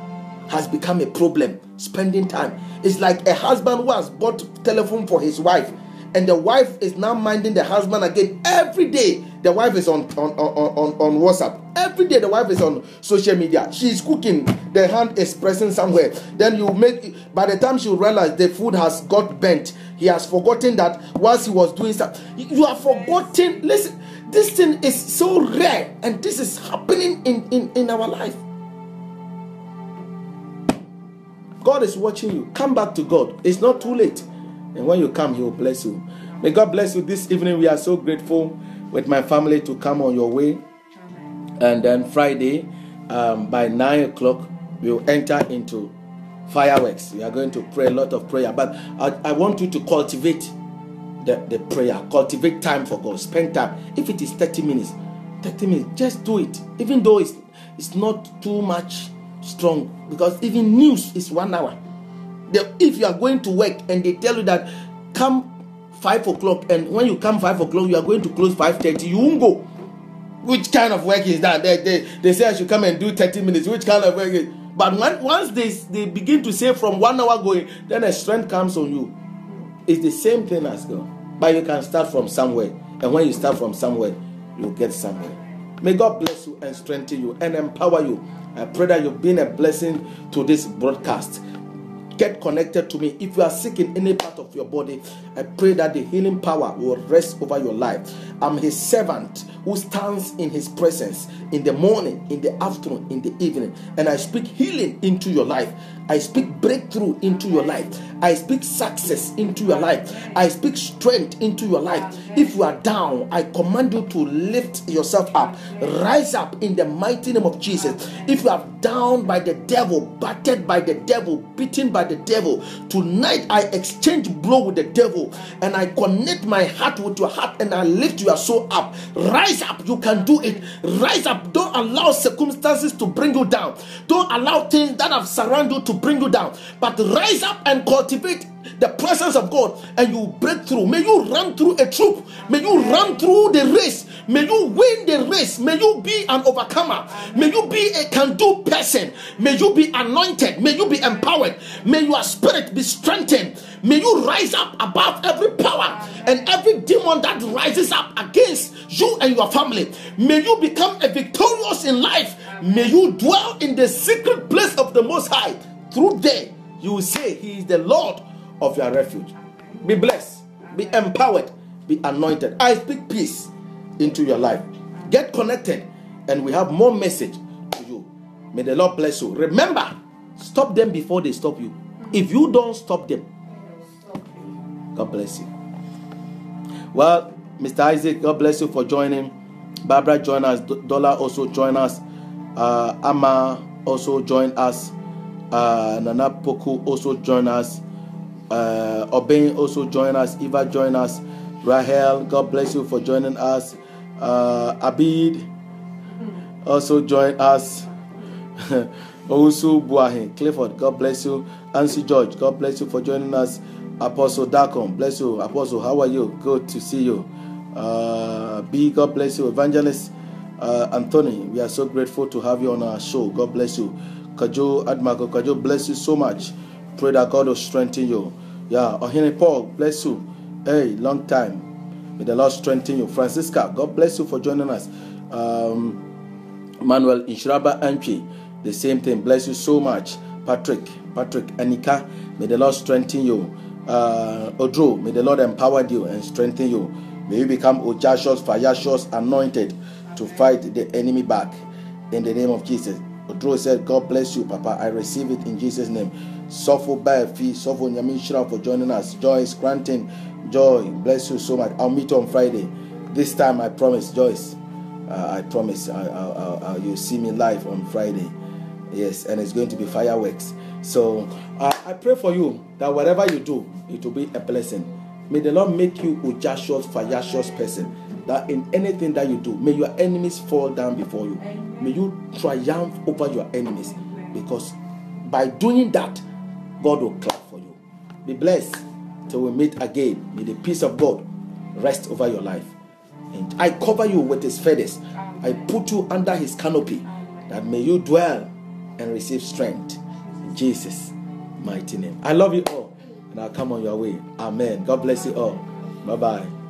has become a problem. Spending time. It's like a husband who has bought telephone for his wife and the wife is now minding the husband again. Every day the wife is on on, on, on, on whatsapp. Every day the wife is on social media. She's cooking. The hand is pressing somewhere. Then you make by the time she realize the food has got bent he has forgotten that whilst he was doing stuff. You are forgotten. Listen this thing is so rare and this is happening in in, in our life god is watching you come back to god it's not too late and when you come, He will bless you. May God bless you this evening. We are so grateful with my family to come on your way. And then Friday, um, by 9 o'clock, we'll enter into fireworks. We are going to pray a lot of prayer. But I, I want you to cultivate the, the prayer, cultivate time for God. Spend time. If it is 30 minutes, 30 minutes, just do it. Even though it's, it's not too much strong, because even news is one hour if you are going to work and they tell you that come five o'clock and when you come five o'clock you are going to close five thirty, you won't go. Which kind of work is that? They, they, they say I should come and do 30 minutes. Which kind of work is but when, once they, they begin to say from one hour going, then a strength comes on you. It's the same thing as God. But you can start from somewhere. And when you start from somewhere, you'll get somewhere. May God bless you and strengthen you and empower you. I pray that you've been a blessing to this broadcast get connected to me. If you are sick in any part of your body, I pray that the healing power will rest over your life. I'm his servant who stands in his presence in the morning, in the afternoon, in the evening. And I speak healing into your life. I speak breakthrough into your life. I speak success into your life. I speak strength into your life. If you are down, I command you to lift yourself up. Rise up in the mighty name of Jesus. If you are down by the devil, battered by the devil, beaten by the devil, tonight I exchange blow with the devil and I connect my heart with your heart and I lift your soul up. Rise up. You can do it. Rise up. Don't allow circumstances to bring you down. Don't allow things that have surrounded you to bring you down. But rise up and cultivate the presence of God and you break through. May you run through a troop. May you run through the race. May you win the race. May you be an overcomer. May you be a can do person. May you be anointed. May you be empowered. May your spirit be strengthened. May you rise up above every power and every demon that rises up against you and your family. May you become a victorious in life. May you dwell in the secret place of the Most High. Through there, you will say, He is the Lord of your refuge. Be blessed, be empowered, be anointed. I speak peace into your life. Get connected, and we have more message to you. May the Lord bless you. Remember, stop them before they stop you. If you don't stop them, God bless you. Well, Mr. Isaac, God bless you for joining. Barbara join us. Dollar also join us. Uh, Amma also join us. Uh, Nana Poku also join us. Uh, also join us. Eva join us. Rahel, God bless you for joining us. Uh, Abid also join us. Owusu Buahin, Clifford, God bless you. Ansi George, God bless you for joining us. Apostle Dacon, bless you. Apostle, how are you? Good to see you. Uh, B, God bless you. Evangelist uh, Anthony, we are so grateful to have you on our show. God bless you. Kajo Admako, Kajo, bless you so much. Pray that God will strengthen you. Yeah, Ohene Paul, bless you. Hey, long time. May the Lord strengthen you. Francisca, God bless you for joining us. Um, Manuel Inshraba Anchi, the same thing. Bless you so much. Patrick, Patrick Anika, may the Lord strengthen you. Uh, Odro, may the Lord empower you and strengthen you. May you become Ojashos, Fayashos, anointed to fight the enemy back in the name of Jesus. Odro said, God bless you, Papa. I receive it in Jesus' name. Sofo Bayafi, Sofo Nyamishra for joining us. Joyce Granting, Joy, bless you so much. I'll meet you on Friday. this time I promise, Joyce. Uh, I promise you'll see me live on Friday. Yes, and it's going to be fireworks. So uh, I pray for you that whatever you do, it will be a blessing. May the Lord make you a Joshua's, fire person. That in anything that you do, may your enemies fall down before you. May you triumph over your enemies. Because by doing that, God will clap for you. Be blessed till we meet again. May the peace of God rest over your life. And I cover you with his feathers. I put you under his canopy. That may you dwell and receive strength. In Jesus' mighty name. I love you all. And I'll come on your way. Amen. God bless you all. Bye bye.